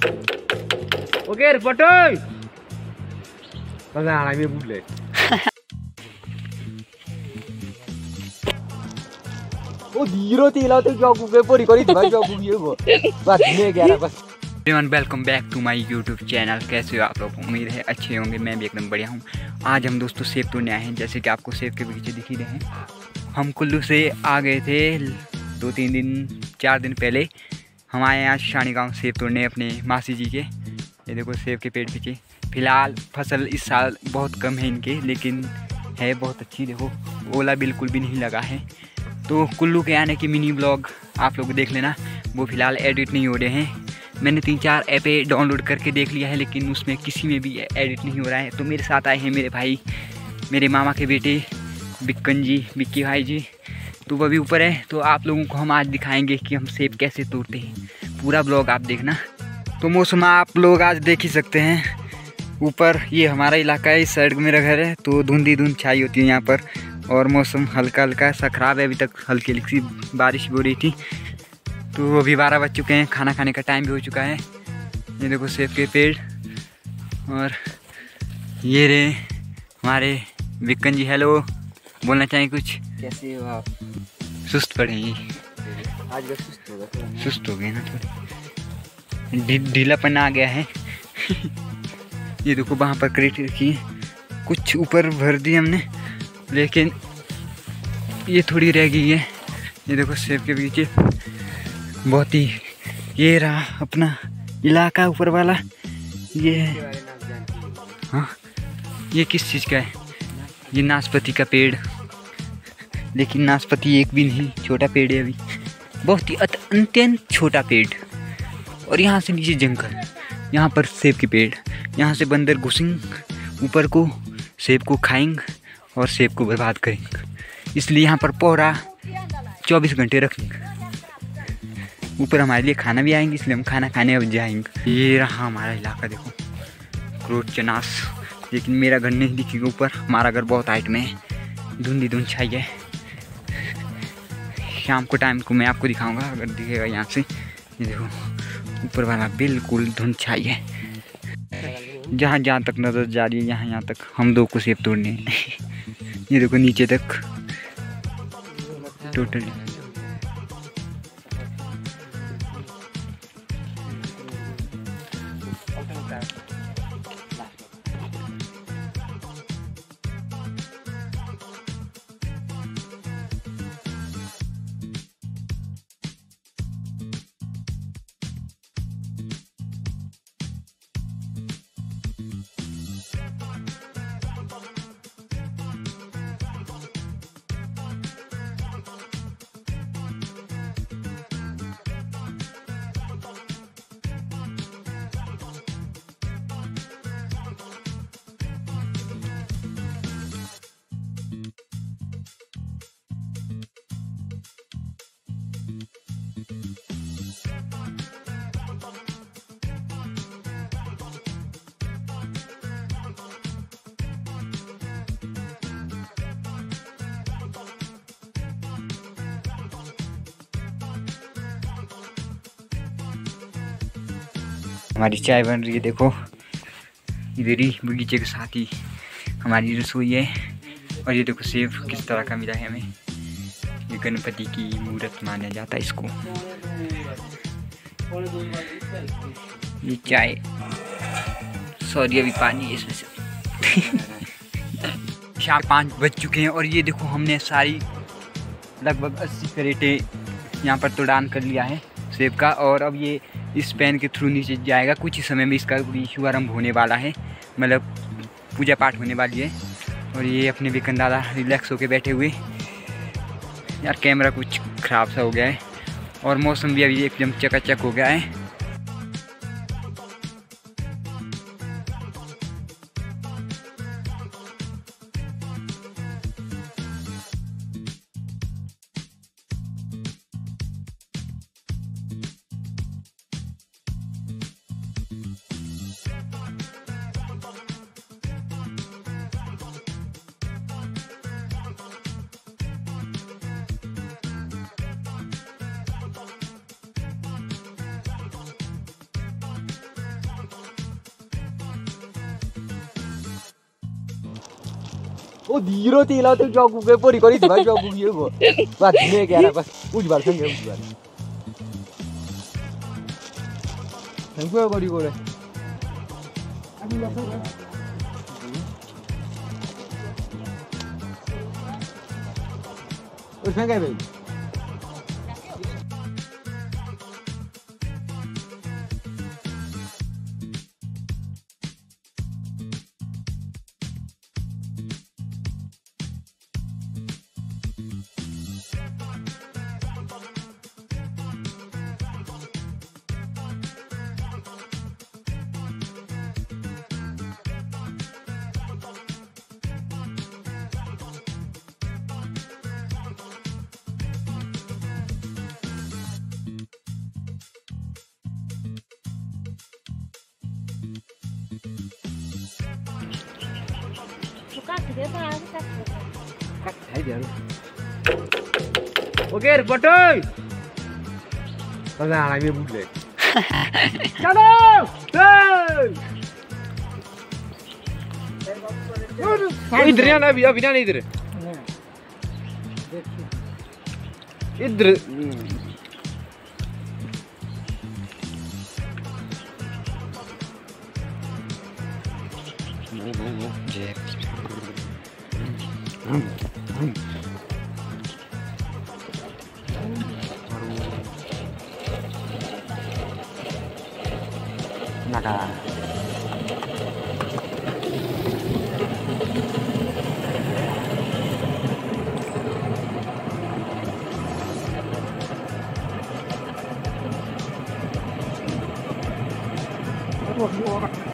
Oke, fotoy. Pagana mi bulle. ओ धीरो तेला तो क्या कुके पोरी करी भाई क्या कुके वो बस ले गया बस. Everyone welcome back to my YouTube channel कैसे हो आप लोग? उम्मीद है अच्छे होंगे मैं भी एकदम बढ़िया हूँ। आज हम दोस्तों सेब तोड़ने आए हैं जैसे कि आपको सेब के बगीचे दिख ही रहे हैं। हम कुल्लू से आ गए थे दो तीन दिन चार दिन पहले। हम आए आज शानी गाँव सेब तोड़ने अपने मासी जी के, ये देखो सेब के पेड़ पीछे। फ़िलहाल फ़सल इस साल बहुत कम है इनके, लेकिन है बहुत अच्छी, देखो। ओला बिल्कुल भी नहीं लगा है। तो कुल्लू के आने की मिनी ब्लॉग आप लोग देख लेना। वो फ़िलहाल एडिट नहीं हो रहे हैं। मैंने तीन चार ऐपें डाउनलोड करके देख लिया है, लेकिन उसमें किसी में भी एडिट नहीं हो रहा है। तो मेरे साथ आए हैं मेरे भाई, मेरे मामा के बेटे, बिक्कन जी, बिक्की भाई जी। तो वो भी ऊपर है तो आप लोगों को हम आज दिखाएँगे कि हम सेब कैसे तोड़ते हैं। पूरा ब्लॉग आप देखना। तो मौसम आप लोग आज देख ही सकते हैं। ऊपर ये हमारा इलाका है, इस साइड मेरा घर है तो धुंधी धुंध छाई होती है यहाँ पर, और मौसम हल्का हल्का सा ख़राब है, अभी तक हल्की हल्की बारिश हो रही थी। तो अभी बारह बज चुके हैं, खाना खाने का टाइम भी हो चुका है। ये देखो सेब के पेड़, और ये रे हमारे विक्कन जी। हेलो, बोलना चाहें कुछ? कैसे हो आप? सुस्त पड़े। हैं आज सुस्त होगा सुस्त हो गए ना थोड़े ढी, ढीलापन आ गया है। ये देखो वहाँ पर क्रेट रखी है कुछ ऊपर भर दी हमने लेकिन ये थोड़ी रह गई है। ये देखो सेब के पीछे बहुत ही ये रहा अपना इलाका ऊपर वाला। ये है। हाँ। ये किस चीज़ का है? ये नाशपाती का पेड़। लेकिन नाशपाती एक भी नहीं, छोटा पेड़ है अभी। बहुत ही अत्यंत छोटा पेड़। और यहाँ से नीचे जंगल, यहाँ पर सेब के पेड़, यहाँ से बंदर घुसेंगे, ऊपर को सेब को खाएँगे और सेब को बर्बाद करेंगे। इसलिए यहाँ पर पोहरा चौबीस घंटे रखेंगे। ऊपर हमारे लिए खाना भी आएँगे, इसलिए हम खाना खाने अब जाएँगे। ये रहा हमारा इलाका, देखो। क्रोट चनास। लेकिन मेरा घर नहीं दिखेगा ऊपर। हमारा घर बहुत हाइट में है। धुंधी धुंध छाई है। शाम को टाइम को मैं आपको दिखाऊँगा, अगर दिखेगा यहाँ से। ये देखो, ऊपर वाला बिल्कुल धुंध छाई है। जहाँ जहाँ तक नज़र जा रही है, यहाँ यहाँ तक हम दो को सेब तोड़ने। ये देखो, नीचे तक। टोटली हमारी चाय बन रही है, देखो। इधर ही बगीचे के साथ ही हमारी रसोई है। और ये देखो सेब किस तरह का मिला है हमें। ये गणपति की मूर्त माना जाता है इसको। ये चाय। सॉरी अभी पानी है इसमें से। शाम पाँच बज चुके हैं और ये देखो हमने सारी लगभग अस्सी करेटे यहाँ पर तोड़ान कर लिया है सेब का। और अब ये इस पैन के थ्रू नीचे जाएगा। कुछ ही समय में इसका शुभारंभ होने वाला है। मतलब पूजा पाठ होने वाली है। और ये अपने विकन दादा रिलैक्स होकर बैठे हुए। यार कैमरा कुछ ख़राब सा हो गया है। और मौसम भी अभी एकदम चकाचक हो गया है। ओ धीरो तेला तो जॉग उगे पोरी करी दिवा जॉग उगे गो बात ने क्या ना बस उज बार संगे उज बार थैंक यू बड़ी बोले उसमें क्या भाई viên bút lên chào đâu đây इधर ना अभी अभी ना इधर इधर 나 Naka. Oh,